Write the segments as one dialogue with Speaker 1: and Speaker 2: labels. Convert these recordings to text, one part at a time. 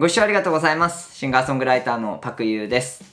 Speaker 1: ご視聴ありがとうございます。シンガーソングライターのパクユーです。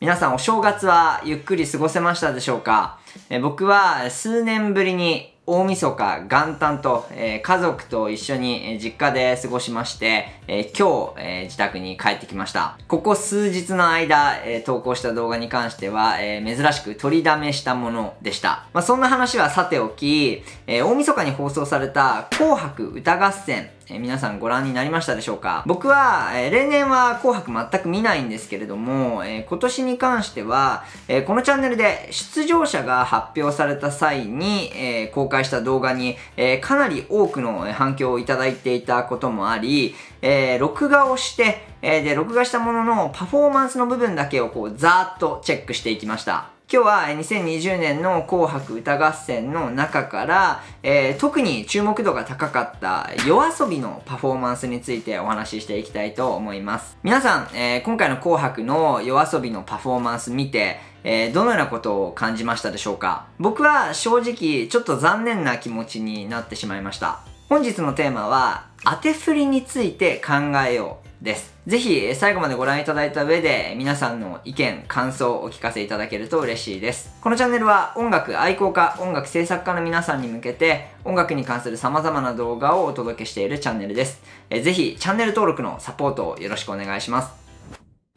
Speaker 1: 皆さんお正月はゆっくり過ごせましたでしょうか？え僕は数年ぶりに大晦日元旦と、えー、家族と一緒に、実家で過ごしまして、えー、今日、え自宅に帰ってきました。ここ数日の間、え投稿した動画に関しては、え珍しく取りだめしたものでした。まあ、そんな話はさておき、え大晦日に放送された紅白歌合戦え皆さんご覧になりましたでしょうか？僕は、え例年は紅白全く見ないんですけれども、え今年に関しては、えこのチャンネルで出場者が発表された際に、え公開した動画に、えかなり多くの反響をいただいていたこともあり、え録画をして、えで、録画したもののパフォーマンスの部分だけをこう、ざーっとチェックしていきました。今日は2020年の紅白歌合戦の中から、えー、特に注目度が高かった夜遊びのパフォーマンスについてお話ししていきたいと思います。皆さん、えー、今回の紅白の夜遊びのパフォーマンス見て、えー、どのようなことを感じましたでしょうか？僕は正直ちょっと残念な気持ちになってしまいました。本日のテーマは当て振りについて考えようです。ぜひ最後までご覧いただいた上で皆さんの意見、感想をお聞かせいただけると嬉しいです。このチャンネルは音楽愛好家、音楽制作家の皆さんに向けて音楽に関する様々な動画をお届けしているチャンネルです。ぜひチャンネル登録のサポートをよろしくお願いします。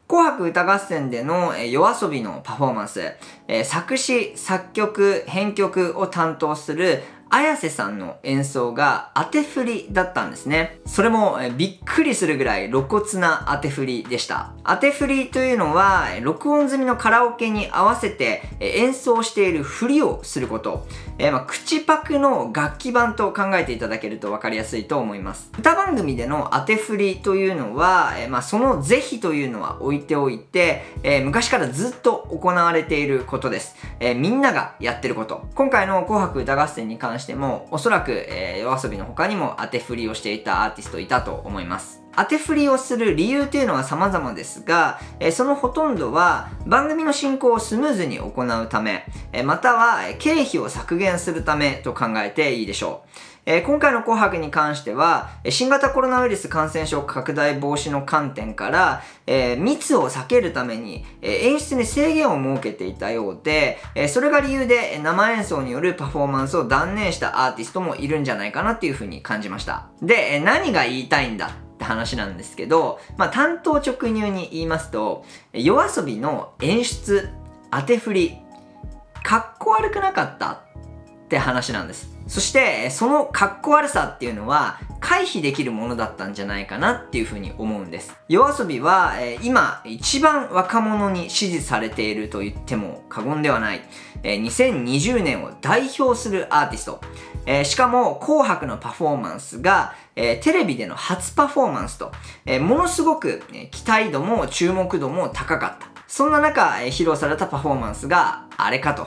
Speaker 1: 紅白歌合戦での夜遊びのパフォーマンス、作詞、作曲、編曲を担当する綾瀬さんの演奏が当て振りだったんですね。それもびっくりするぐらい露骨な当て振りでした。当て振りというのは、録音済みのカラオケに合わせて演奏している振りをすること。えー、まあ、口パクの楽器版と考えていただけると分かりやすいと思います。歌番組での当て振りというのは、えー、まあ、その是非というのは置いておいて、えー、昔からずっと行われていることです。えみんながやってること。今回の紅白歌合戦に関しても、おそらく、えー、夜遊びの他にも当て振りをしていたアーティストいたと思います。当て振りをする理由というのは様々ですが、えそのほとんどは番組の進行をスムーズに行うため、えまたは経費を削減するためと考えていいでしょう。え、今回の紅白に関しては、新型コロナウイルス感染症拡大防止の観点から、え、密を避けるために、え、演出に制限を設けていたようで、えそれが理由で生演奏によるパフォーマンスを断念したアーティストもいるんじゃないかなっていうふうに感じました。で、何が言いたいんだって話なんですけど、まあ、担当直入に言いますと、夜遊びの演出、当て振り、かっこ悪くなかったって話なんです。そして、そのかっこ悪さっていうのは、回避できるものだったんじゃないかなっていうふうに思うんです。夜遊びは、えー、今、一番若者に支持されていると言っても過言ではない、えー、2020年を代表するアーティスト。えー、しかも、紅白のパフォーマンスが、えー、テレビでの初パフォーマンスと、えー、ものすごく、え期待度も注目度も高かった。そんな中、え披露されたパフォーマンスがあれかと。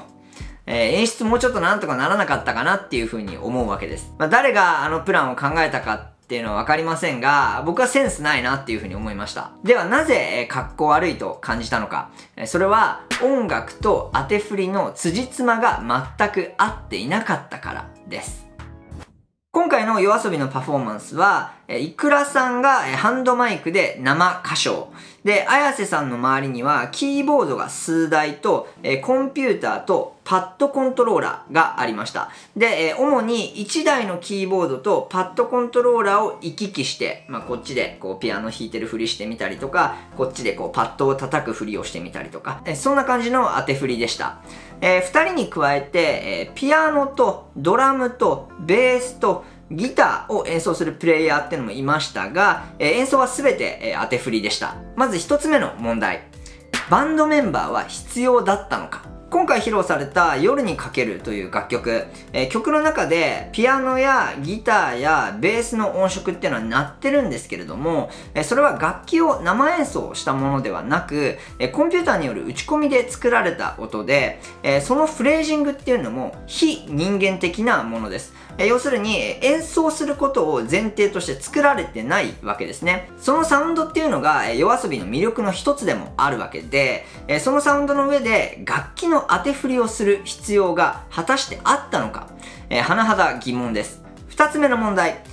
Speaker 1: え、演出もうちょっとなんとかならなかったかなっていうふうに思うわけです。まあ、誰があのプランを考えたかっていうのはわかりませんが、僕はセンスないなっていうふうに思いました。ではなぜ、えー、格好悪いと感じたのか。えー、それは音楽と当て振りの辻褄が全く合っていなかったからです。今回の夜遊びのパフォーマンスは、えいくらさんがハンドマイクで生歌唱。で、綾瀬さんの周りにはキーボードが数台と、コンピューターとパッドコントローラーがありました。で、主に1台のキーボードとパッドコントローラーを行き来して、まあ、こっちでこうピアノ弾いてるふりしてみたりとか、こっちでこうパッドを叩くふりをしてみたりとか、そんな感じの当て振りでした。えー、2人に加えて、えー、ピアノとドラムとベースとギターを演奏するプレイヤーっていうのもいましたが、えー、演奏は全て、え、当て振りでした。まず1つ目の問題。バンドメンバーは必要だったのか？今回披露された夜にかけるという楽曲、えー、曲の中でピアノやギターやベースの音色っていうのは鳴ってるんですけれども、えー、それは楽器を生演奏したものではなく、えー、コンピューターによる打ち込みで作られた音で、えそのフレージングっていうのも非人間的なものです。要するに演奏することを前提として作られてないわけですね。そのサウンドっていうのが、え夜遊びの魅力の一つでもあるわけで、そのサウンドの上で楽器の当て振りをする必要が果たしてあったのか、え甚だ疑問です。二つ目の問題、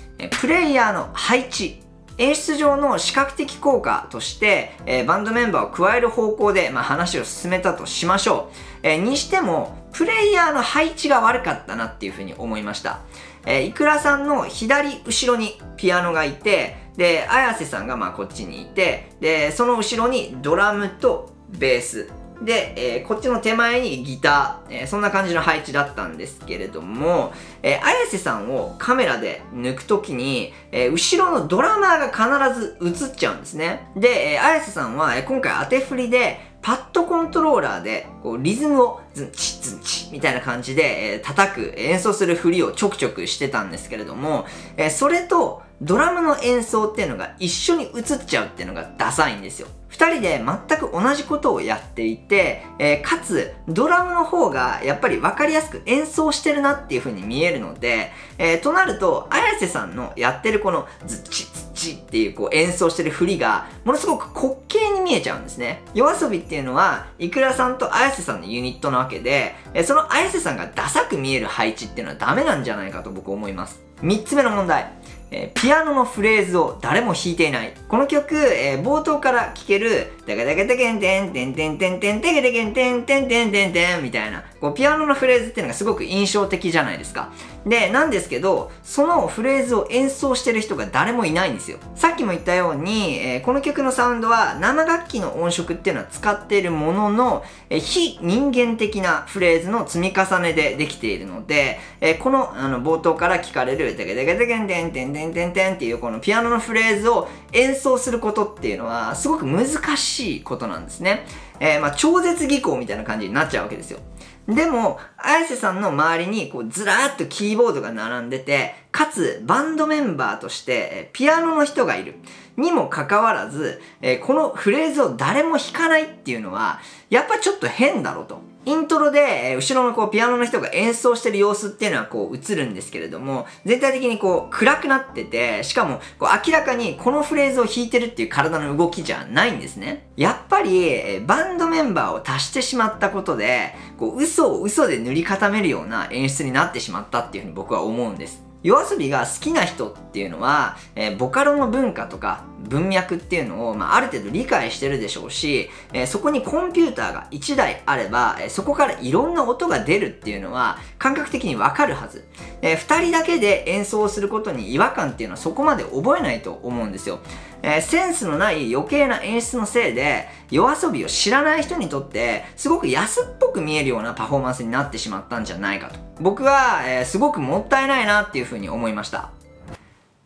Speaker 1: プレイヤーの配置演出上の視覚的効果として、えー、バンドメンバーを加える方向で、まあ、話を進めたとしましょう。えー、にしても、プレイヤーの配置が悪かったなっていうふうに思いました。えー、いくらさんの左後ろにピアノがいて、で、綾瀬さんがまあこっちにいて、で、その後ろにドラムとベース。で、えー、こっちの手前にギター、えー、そんな感じの配置だったんですけれども、えー、綾瀬さんをカメラで抜くときに、えー、後ろのドラマーが必ず映っちゃうんですね。で、えー、綾瀬さんは、えー、今回当て振りで、パッドコントローラーで、こう、リズムをズンチズンチみたいな感じで、えー、叩く、演奏する振りをちょくちょくしてたんですけれども、えー、それと、ドラムの演奏っていうのが一緒に映っちゃうっていうのがダサいんですよ。二人で全く同じことをやっていて、えー、かつ、ドラムの方がやっぱり分かりやすく演奏してるなっていう風に見えるので、えー、となると、綾瀬さんのやってるこのズッチズチっていうこう演奏してる振りが、ものすごく滑稽に見えちゃうんですね。夜遊びっていうのは、いくらさんと綾瀬さんのユニットなわけで、えー、その綾瀬さんがダサく見える配置っていうのはダメなんじゃないかと僕思います。三つ目の問題。えー、ピアノのフレーズを誰も弾いていない。この曲、えー、冒頭から聴ける、ダカダカダケンテンテンテンテンテンテケテケンテンテンテンテンテンみたいな、こう、ピアノのフレーズっていうのがすごく印象的じゃないですか。で、なんですけど、そのフレーズを演奏してる人が誰もいないんですよ。さっきも言ったように、えー、この曲のサウンドは生楽器の音色っていうのは使っているものの、えー、非人間的なフレーズの積み重ねでできているので、えー、このあの冒頭から聞かれる、テケテケテケンテンテンテンテンテンっていうこのピアノのフレーズを演奏することっていうのはすごく難しいことなんですね。えー、まあ超絶技巧みたいな感じになっちゃうわけですよ。でも、綾瀬さんの周りにこうずらーっとキーボードが並んでて、かつバンドメンバーとしてピアノの人がいる。にもかかわらず、えこのフレーズを誰も弾かないっていうのは、やっぱちょっと変だろと。イントロで、後ろのこうピアノの人が演奏してる様子っていうのはこう映るんですけれども、全体的にこう暗くなってて、しかもこう明らかにこのフレーズを弾いてるっていう体の動きじゃないんですね。やっぱり、バンドメンバーを足してしまったことで、こう嘘を嘘で塗り固めるような演出になってしまったっていうふうに僕は思うんです。夜遊びが好きな人っていうのは、えー、ボカロの文化とか文脈っていうのを、まあ、ある程度理解してるでしょうし、えー、そこにコンピューターが1台あれば、えー、そこからいろんな音が出るっていうのは感覚的にわかるはず。え、2人だけで演奏することに違和感っていうのはそこまで覚えないと思うんですよ。えー、センスのない余計な演出のせいで、夜遊びを知らない人にとって、すごく安っぽく見えるようなパフォーマンスになってしまったんじゃないかと。僕は、えー、すごくもったいないなっていうふうに思いました。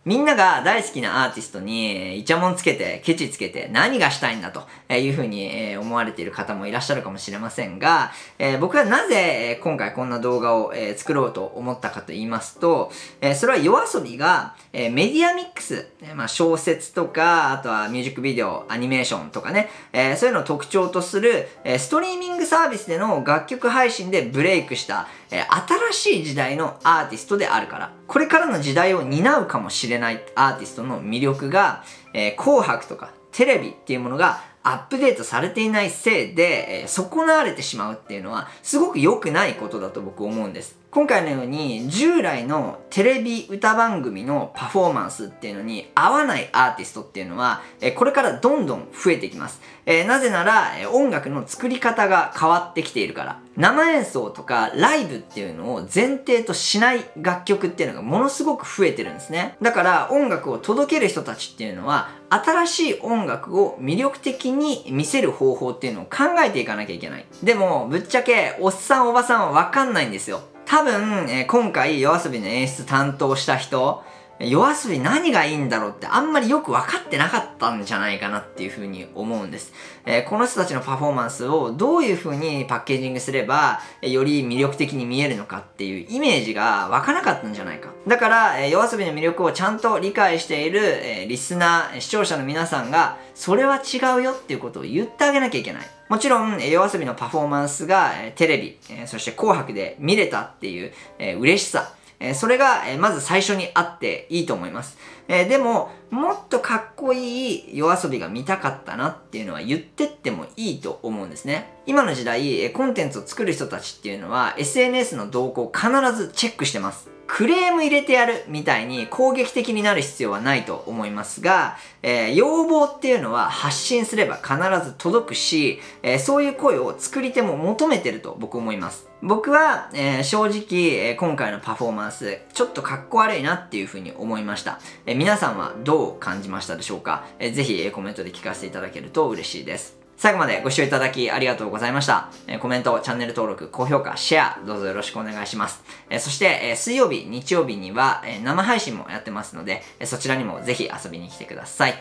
Speaker 1: みんなが大好きなアーティストにイチャモンつけて、ケチつけて何がしたいんだというふうに思われている方もいらっしゃるかもしれませんが、え僕はなぜ今回こんな動画を作ろうと思ったかと言いますと、それは夜遊びがメディアミックス、まあ、小説とか、あとはミュージックビデオ、アニメーションとかね、そういうのを特徴とするストリーミングサービスでの楽曲配信でブレイクしたえ新しい時代のアーティストであるから。これからの時代を担うかもしれないアーティストの魅力が、え、紅白とかテレビっていうものがアップデートされていないせいで、え、損なわれてしまうっていうのはすごく良くないことだと僕思うんです。今回のように従来のテレビ歌番組のパフォーマンスっていうのに合わないアーティストっていうのは、えこれからどんどん増えてきます。えなぜなら、え音楽の作り方が変わってきているから。生演奏とかライブっていうのを前提としない楽曲っていうのがものすごく増えてるんですね。だから音楽を届ける人たちっていうのは新しい音楽を魅力的に見せる方法っていうのを考えていかなきゃいけない。でも、ぶっちゃけおっさんおばさんはわかんないんですよ。多分、えー、今回夜遊びの演出担当した人、夜遊び何がいいんだろうってあんまりよく分かってなかったんじゃないかなっていうふうに思うんです。えー、この人たちのパフォーマンスをどういうふうにパッケージングすれば、より魅力的に見えるのかっていうイメージが湧かなかったんじゃないか。だから、えー、夜遊びの魅力をちゃんと理解している、えー、リスナー、視聴者の皆さんが、それは違うよっていうことを言ってあげなきゃいけない。もちろん、夜遊びのパフォーマンスが、テレビ、そして紅白で見れたっていう、嬉しさ、それが、まず最初にあっていいと思います。えー、でも、もっとかっこいい夜遊びが見たかったなっていうのは言ってってもいいと思うんですね。今の時代、コンテンツを作る人たちっていうのは SNS の動向を必ずチェックしてます。クレーム入れてやるみたいに攻撃的になる必要はないと思いますが、えー、要望っていうのは発信すれば必ず届くし、えー、そういう声を作り手も求めてると僕思います。僕は、えー、正直、え、今回のパフォーマンス、ちょっとかっこ悪いなっていうふうに思いました。え皆さんはどう感じましたでしょうか、えー、ぜひ、コメントで聞かせていただけると嬉しいです。最後までご視聴いただきありがとうございました。コメント、チャンネル登録、高評価、シェア、どうぞよろしくお願いします。そして、水曜日、日曜日には、生配信もやってますので、そちらにもぜひ遊びに来てください。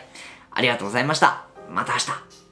Speaker 1: ありがとうございました。また明日。